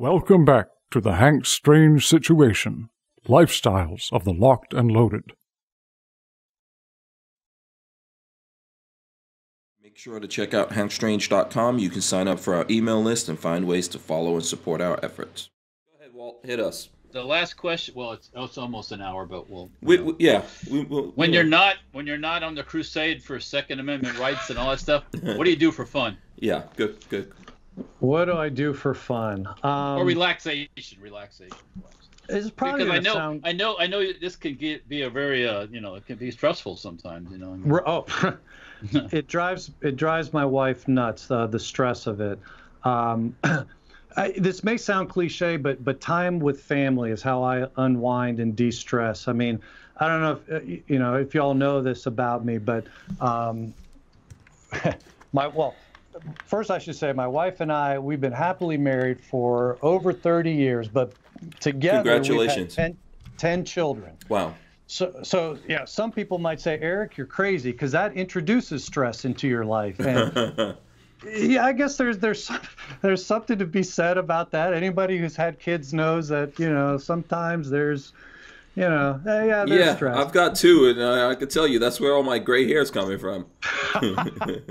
Welcome back to the Hank Strange Situation Lifestyles of the Locked and Loaded. Make sure to check out hankstrange.com. You can sign up for our email list and find ways to follow and support our efforts. Go ahead, Walt. Hit us. The last question. Well, it's, it's almost an hour, but we'll. We, we, yeah. We, we'll, when we'll- you're not when you're not on the crusade for Second Amendment rights and all that stuff, what do you do for fun Yeah. Good. Good. What do I do for fun? Um, or relaxation? Relaxation. It's probably Because I know, sound. I know, I know this can get be a very, uh, you know, it can be stressful sometimes. You know. R- Oh, it drives it drives my wife nuts. Uh, the stress of it. Um, I, this may sound cliche, but but time with family is how I unwind and de-stress. I mean, I don't know if uh, you know if y'all know this about me, but um, my well, first I should say my wife and I we've been happily married for over 30 years, but together Congratulations. we've had 10, 10 children. Wow. So, so yeah, some people might say, Erich, you're crazy because that introduces stress into your life. And yeah, I guess there's there's there's something to be said about that. Anybody who's had kids knows that you know sometimes there's, you know, yeah, yeah. stress. I've got two, and I, I can tell you that's where all my gray hair is coming from.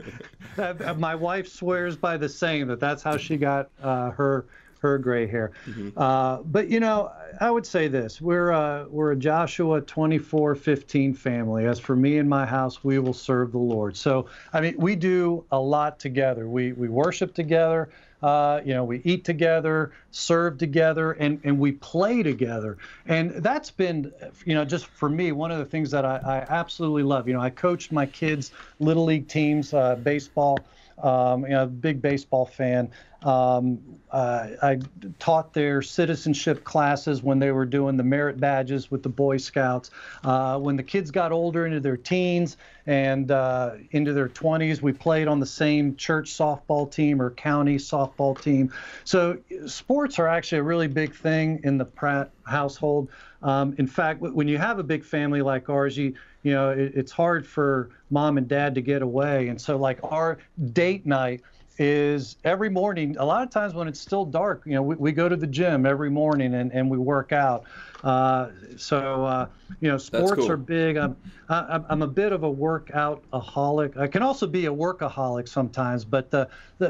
Uh, uh, my wife swears by the saying that that's how she got uh, her her gray hair. Uh, but you know, I would say this: we're uh, we're a Joshua 24:15 family. As for me and my house, we will serve the Lord. So I mean, we do a lot together. We we worship together. Uh, you know, we eat together, serve together, and, and we play together. And that's been, you know, just for me, one of the things that I, I absolutely love. You know, I coached my kids' little league teams, uh, baseball. Um, you know, big baseball fan. Um, uh, I taught their citizenship classes when they were doing the merit badges with the Boy Scouts. Uh, when the kids got older into their teens and uh, into their 20s, we played on the same church softball team or county softball team. So sports are actually a really big thing in the Pratt household. Um, in fact, when you have a big family like ours, you you know it, it's hard for mom and dad to get away, and so like our date night is every morning. A lot of times when it's still dark, you know, we, we go to the gym every morning and, and we work out. Uh, so uh, you know, sports cool. are big. I'm I- I'm I'm a bit of a workout aholic. I can also be a workaholic sometimes, but the, the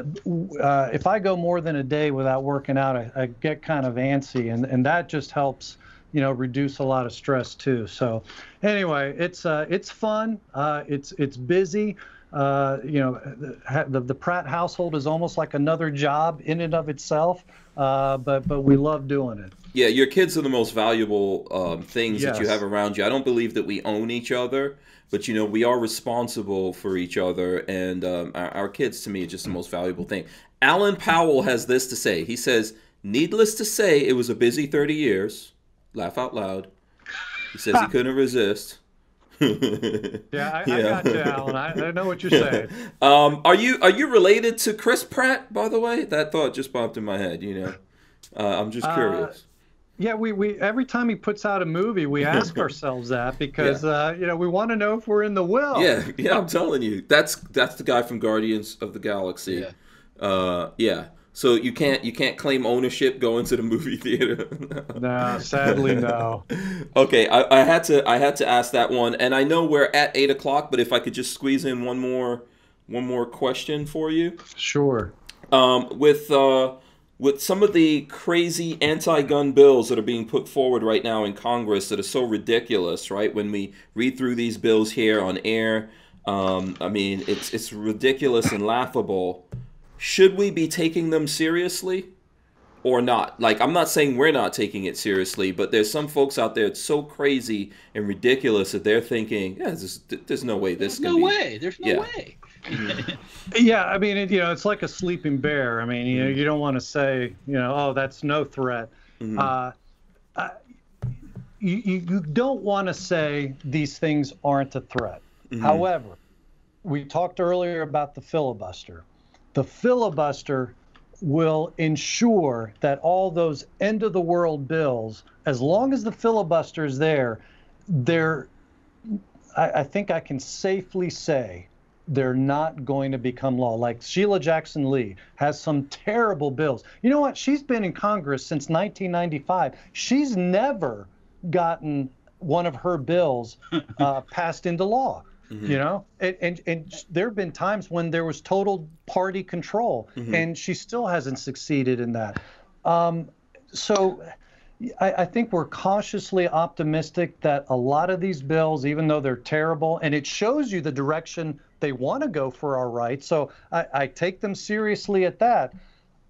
uh, if I go more than a day without working out, I, I get kind of antsy, and and that just helps you know reduce a lot of stress too so anyway it's uh it's fun uh it's it's busy uh you know the, the, pratt household is almost like another job in and of itself uh but but we love doing it Yeah, your kids are the most valuable um, things that you have around you. I don't believe that we own each other, but you know we are responsible for each other, and um, our, our kids to me are just the most valuable thing. Alan Powell has this to say. He says, "Needless to say, it was a busy 30 years." Laugh out loud. He says he couldn't resist. yeah i, I got you alan I, I know what you're saying Um, are you are you related to Chris Pratt? By the way, that thought just popped in my head. You know, uh, I'm just curious. Yeah, we, we every time he puts out a movie, we ask ourselves that because uh, you know we want to know if we're in the will. Yeah, yeah, I'm telling you, that's that's the guy from Guardians of the Galaxy. Yeah. Uh, yeah. So you can't you can't claim ownership going to the movie theater. No, sadly no. okay, I, I had to I had to ask that one, and I know we're at eight o'clock, but if I could just squeeze in one more one more question for you. Sure. um, with uh, with some of the crazy anti-gun bills that are being put forward right now in Congress that are so ridiculous, right? When we read through these bills here on air, um, I mean, it's it's ridiculous and laughable. Should we be taking them seriously? Or not? Like, I'm not saying we're not taking it seriously, but there's some folks out there it's so crazy and ridiculous that they're thinking, yeah, there's, there's no way this There's can no be. way. There's no Yeah. way. Yeah, I mean, it, you know, it's like a sleeping bear. I mean, you know, you don't want to say, you know, oh, that's no threat. Uh, I, you, you you don't want to say these things aren't a threat. However, we talked earlier about the filibuster. The filibuster will ensure that all those end of the world bills, as long as the filibuster is there, they're I, I think I can safely say they're not going to become law. Like Sheila Jackson Lee has some terrible bills. You know what? She's been in Congress since 1995. She's never gotten one of her bills uh, passed into law. Mm-hmm. You know, and, and, and there have been times when there was total party control, mm-hmm. and she still hasn't succeeded in that. Um, so I, I, think we're cautiously optimistic that a lot of these bills, even though they're terrible, and it shows you the direction they want to go for our rights. So I, I take them seriously at that.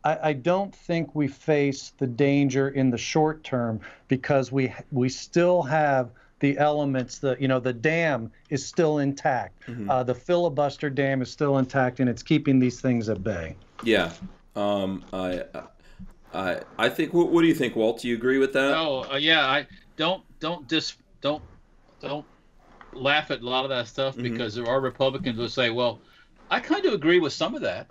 I, I, don't think we face the danger in the short term because we we still have the elements, the you know the dam is still intact. Mm-hmm. Uh, the filibuster dam is still intact, and it's keeping these things at bay. Yeah, um, I, I, I think. What, what, do you think, Walt? Do you agree with that? Oh, uh, yeah. I don't don't dis don't don't laugh at a lot of that stuff mm-hmm. because there are Republicans who say, well, I kind of agree with some of that.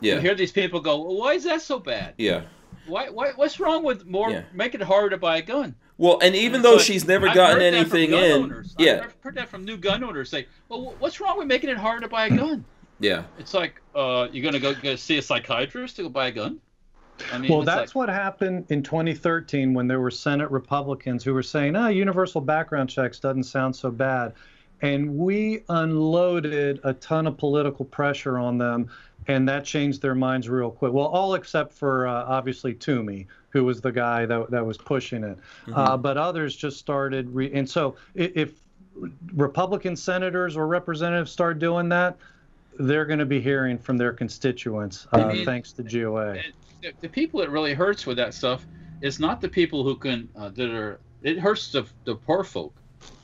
Yeah. You hear these people go, well, why is that so bad? Yeah. Why, why what's wrong with more yeah. making it harder to buy a gun? Well, and even and though she's never I've gotten anything in, owners. yeah, I've heard that from new gun owners say, "Well, what's wrong with making it harder to buy a gun?" Yeah, it's like, uh, you're gonna go, go see a psychiatrist to go buy a gun. I mean, well, that's like... what happened in 2013 when there were Senate Republicans who were saying, "Ah, oh, universal background checks doesn't sound so bad," and we unloaded a ton of political pressure on them, and that changed their minds real quick. Well, all except for uh, obviously Toomey, who was the guy that that was pushing it, mm-hmm. uh, but others just started. Re- and so if Republican senators or representatives start doing that, they're going to be hearing from their constituents, uh, thanks to GOA. The, the, people it really hurts with that stuff is not the people who can uh, that are. It hurts the, the poor folk,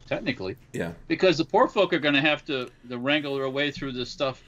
technically. Yeah. Because the poor folk are going to have to, to wrangle their way through this stuff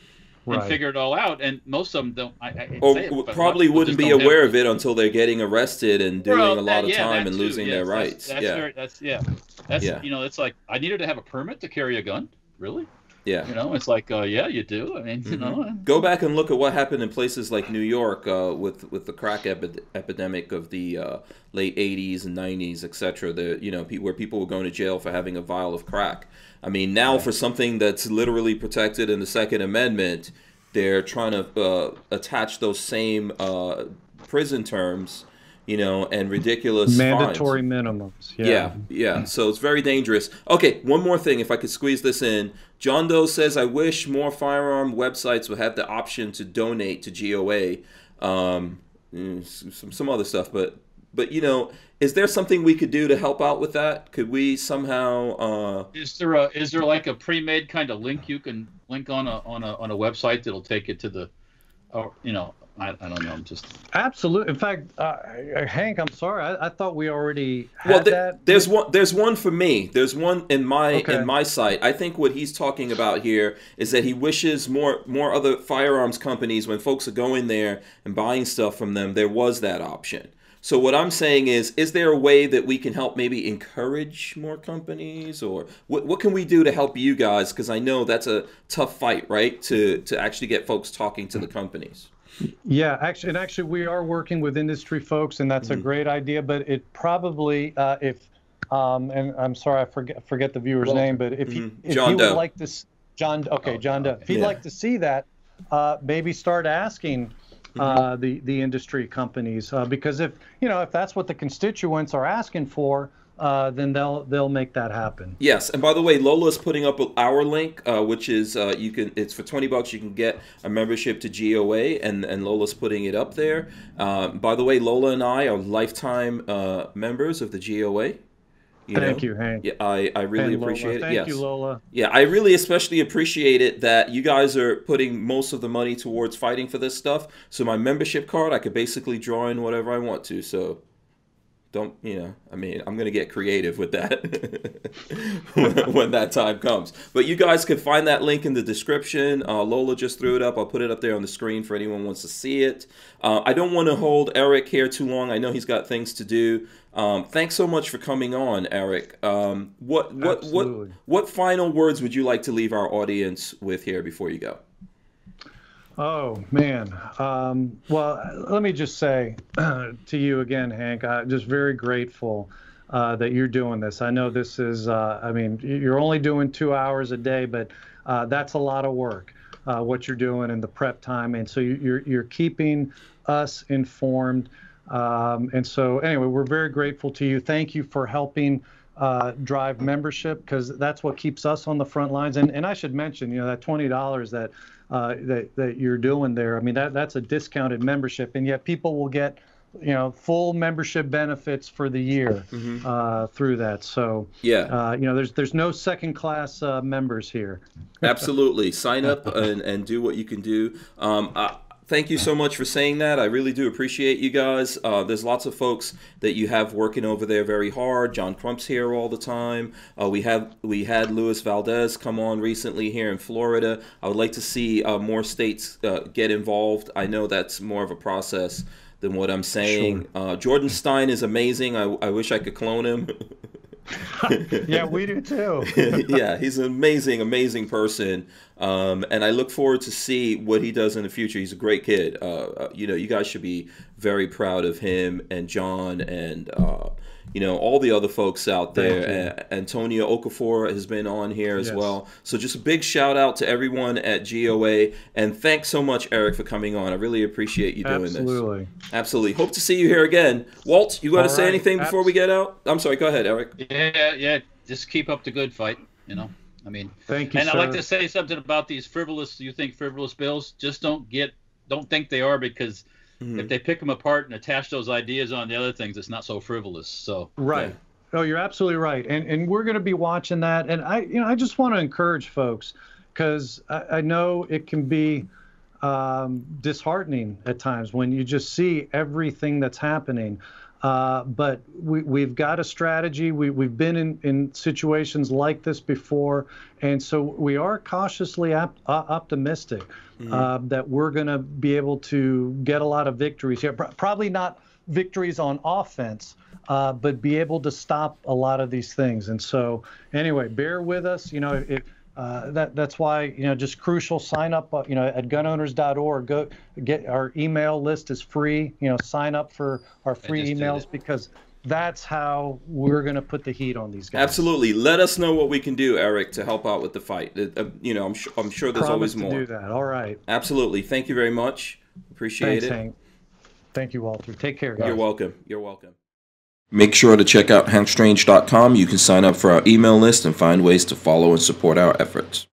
right. and figure it all out. And most of them don't. I, I or it, probably wouldn't be aware of it until they're getting arrested and doing well, a lot that, of yeah, time and too. losing yes, their rights. That's, yeah. Very, that's yeah. That's yeah. you know, it's like I needed to have a permit to carry a gun. Really? Yeah. You know, it's like, uh, yeah, you do. I mean, mm-hmm. you know. Go back and look at what happened in places like New York uh, with with the crack epi- epidemic of the uh, late '80s and '90s, etc. The you know pe- where people were going to jail for having a vial of crack. I mean, now for something that's literally protected in the Second Amendment, they're trying to uh, attach those same uh, prison terms you know, and ridiculous mandatory fines. minimums. Yeah. yeah, yeah. So it's very dangerous. Okay, one more thing, if I could squeeze this in. John Doe says, "I wish more firearm websites would have the option to donate to GOA." Um, mm, some some other stuff, but but you know, is there something we could do to help out with that? Could we somehow? Uh... Is there a is there like a pre-made kind of link you can link on a on a on a website that'll take it to the, or you know, I, I don't know. I'm just absolutely. In fact, uh, Hank, I'm sorry. I, I, thought we already had well, th- that. There's one. There's one for me. There's one in my okay. in my site. I think what he's talking about here is that he wishes more more other firearms companies, when folks are going there and buying stuff from them, there was that option. So what I'm saying is, is there a way that we can help maybe encourage more companies, or what, what can we do to help you guys? Because I know that's a tough fight, right? To to actually get folks talking to the companies. Yeah, actually, and actually, we are working with industry folks, and that's mm-hmm. a great idea. But it probably, uh, if, um, and I'm sorry, I forget forget the viewer's well, name, but if he mm-hmm. if John he Doe. would like this, John, okay, oh, John Doe, if he'd yeah. like to see that, uh, maybe start asking. Uh, mm-hmm. the the industry companies uh, because if you know if that's what the constituents are asking for uh, then they'll they'll make that happen. Yes, and by the way, Lola is putting up our link, uh, which is uh, you can it's for twenty bucks you can get a membership to GOA, and and Lola's putting it up there. Uh, by the way, Lola and I are lifetime uh, members of the GOA. You Thank know? you, Hank. Yeah, I, I really and appreciate Lola. it. Thank yes. you, Lola. Yeah, I really especially appreciate it that you guys are putting most of the money towards fighting for this stuff. So my membership card, I could basically draw in whatever I want to. So don't you know i mean i'm gonna get creative with that when, that time comes. But you guys can find that link in the description. Uh, lola just threw it up. I'll put it up there on the screen for anyone wants to see it. Uh, i don't want to hold erich here too long. I know he's got things to do. Um, thanks so much for coming on erich. Um, what what Absolutely. what what final words would you like to leave our audience with here before you go Oh man. Um, well, let me just say to you again, Hank. I'm just very grateful uh, that you're doing this. I know this is. Uh, I mean, you're only doing two hours a day, but uh, that's a lot of work. Uh, what you're doing in the prep time, and so you're you're keeping us informed. Um, and so anyway, we're very grateful to you. Thank you for helping uh, drive membership because that's what keeps us on the front lines. And and I should mention, you know, that twenty dollars that uh, that that you're doing there. I mean, that that's a discounted membership, and yet people will get you know full membership benefits for the year mm-hmm. uh, through that. So yeah, uh, you know there's there's no second class uh, members here. Absolutely, sign up and, and do what you can do. Um, I, thank you so much for saying that. I really do appreciate you guys. Uh, there's lots of folks that you have working over there very hard. John Crump's here all the time. Uh, we have we had Luis Valdes come on recently here in Florida. I would like to see uh, more states uh, get involved. I know that's more of a process than what I'm saying. Sure. Uh, Jordan Stein is amazing. I, I wish I could clone him. yeah, we do too. yeah, he's an amazing, amazing person, um, and I look forward to see what he does in the future. He's a great kid. Uh, uh you know, you guys should be very proud of him and John and uh, you know all the other folks out there. Antonia Okafor has been on here as yes. well. So just a big shout out to everyone at GOA, and thanks so much, Erich, for coming on. I really appreciate you doing Absolutely. this. Absolutely. Hope to see you here again. Walt, you got to say right. anything before we get out? I'm sorry. Go ahead, Erich. Yeah, yeah. Just keep up the good fight. You know. I mean, thank you. And sir. I'd like to say something about these frivolous. You think frivolous bills? Just don't get, don't think they are because Mm-hmm. If they pick them apart and attach those ideas on the other things, it's not so frivolous. So right. Yeah. Oh, you're absolutely right, and and we're going to be watching that. And I, you know, I just want to encourage folks because I, I, know it can be um, disheartening at times when you just see everything that's happening. Uh, but we, we've got a strategy. We, we've been in, in situations like this before. And so we are cautiously op- uh, optimistic mm-hmm. uh, that we're going to be able to get a lot of victories here. Probably not victories on offense, uh, but be able to stop a lot of these things. And so, anyway, bear with us. You know, it, uh, that that's why you know just crucial. Sign up, uh, you know, at gunowners.org. Go get our email list is free. You know, sign up for our free emails because that's how we're going to put the heat on these guys. Absolutely. Let us know what we can do, Erich, to help out with the fight. Uh, you know, I'm sure, I'm sure there's Promise always more. do that. All right. Absolutely. Thank you very much. Appreciate Thanks, it. Hank. Thank you, Walter. Take care. Guys. You're welcome. You're welcome. Make sure to check out hankstrange.com. You can sign up for our email list and find ways to follow and support our efforts.